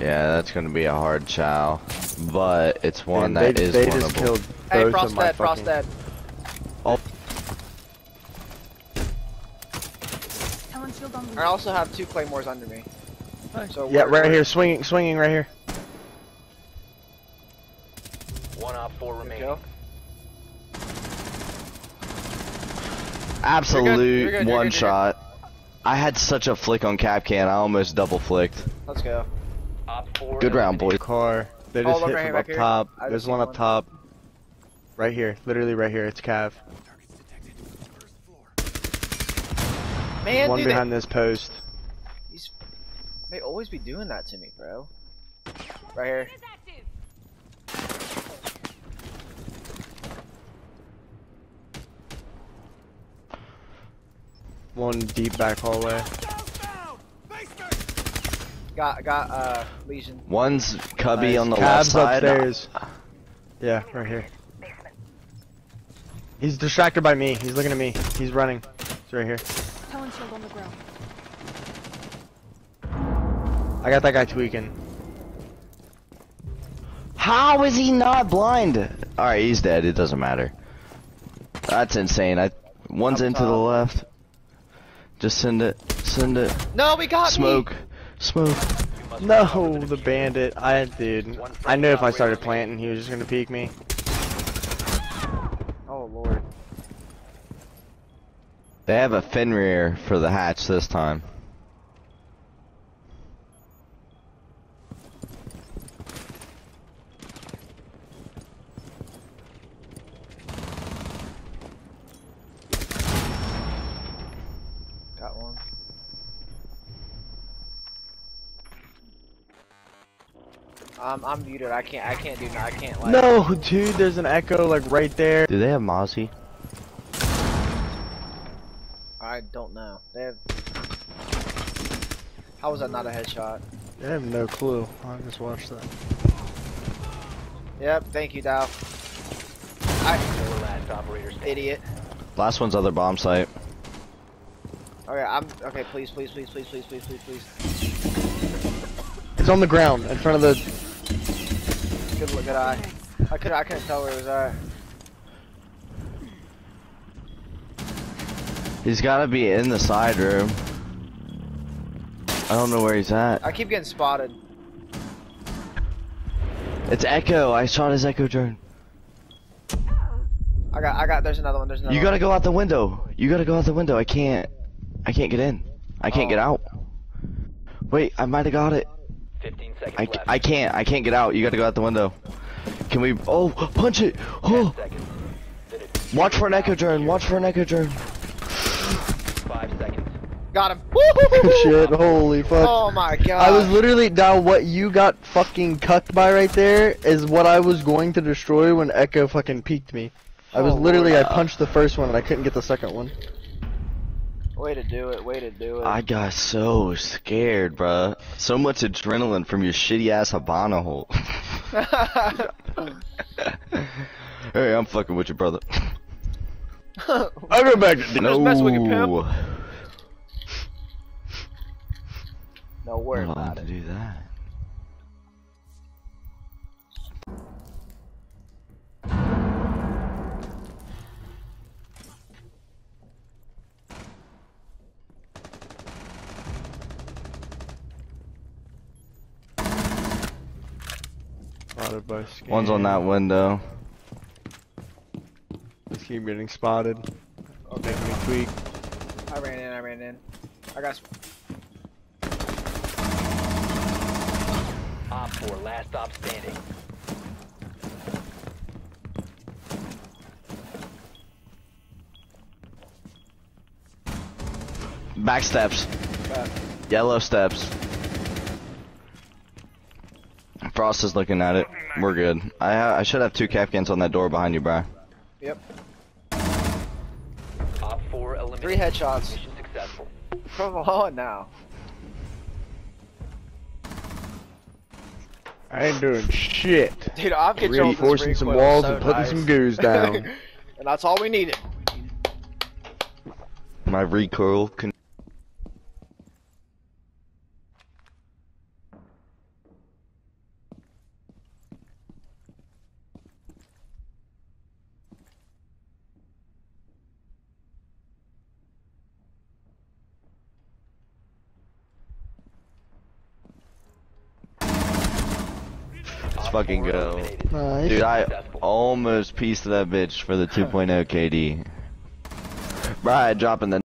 Yeah, that's gonna be a hard chow, but it's one Damn, that they, is they just killed Hey, both Frost of my dead, Frost fucking... dead. Talon shield I also have two claymores under me. So Yeah, right here, swinging, swinging right here. One op four remaining. go. Absolute You're good, you're one good, you're shot. I had such a flick on Kapkan, I almost double flicked. Let's go. Op four Good round, eliminated. boys. Car. They just look hit from here, right up here. top. I There's one up one. top. Right here, literally right here. It's Cav. Man, one dude, behind this post. they, these, they always be doing that to me, bro. Right here. One deep back hallway. Got, got, uh, Legion. One's cubby Nice. on the Cav's left side. upstairs. Yeah, right here. He's distracted by me. He's looking at me. He's running. He's right here. Talon shield on the ground. I got that guy tweaking. How is he not blind? Alright, he's dead, it doesn't matter. That's insane. I one's into the left. Just send it. Send it. No, we got Smoke. Smoke. No, recover the bandit. I dude. I knew if I started planting, he was just gonna peek me. me. Oh, Lord. They have a Fenrir for the hatch this time. Got one. Um, I'm muted. I can't. I can't do. I can't. Like, No, dude. There's an echo like right there. Do they have Mozzie? I don't know. They have. How was that not a headshot? I have no clue. I just watched that. Yep. Thank you, Dow. I Four last operators standing. idiot. Last one's other bomb site. Okay, I'm okay. Please, please, please, please, please, please, please, please. It's on the ground in front of the. Good look, good eye. I could. I couldn't tell where it was at. He's gotta be in the side room. I don't know where he's at. I keep getting spotted. It's Echo. I shot his Echo drone. I got. I got. There's another one. There's another. One. You gotta go out the window. You gotta go out the window. I can't. I can't get in. I can't Oh. get out. Wait, I might have got it. 15 seconds I, left. I can't. I can't get out. You gotta go out the window. Can we? Oh, punch it. Oh, 10 seconds. The diffuser watch for an Echo drone. Watch for an Echo drone. Five seconds. Got him. Shit! Holy fuck! Oh my god. I was literally now what you got fucking cucked by right there is what I was going to destroy when Echo fucking peeked me. I was Oh, literally I punched the first one and I couldn't get the second one. Way to do it. Way to do it. I got so scared, bruh. So much adrenaline from your shitty ass Habana hole. hey, I'm fucking with you, brother. I'll go back to No. mess with you, pimp. no worry allowed about to it. do that. Spotted by scan. One's on that window. Just keep getting spotted. Okay. Making me tweak. I ran in. I ran in. I got. Sp- Op 4, last stop standing. Back steps. Back. Yellow steps. Frost is looking at it. We're good. I ha I should have two Kapkans on that door behind you, bro. yep. Op 4 eliminated. Three headshots. Mission successful. Come on now. I ain't doing shit. Dude, I'm controlling this Reinforcing some walls so and putting nice. some goos down. and that's all we needed. My recoil can. Op fucking go. Nice. Dude, I almost pieced that bitch for the 2.0 KD. I dropping the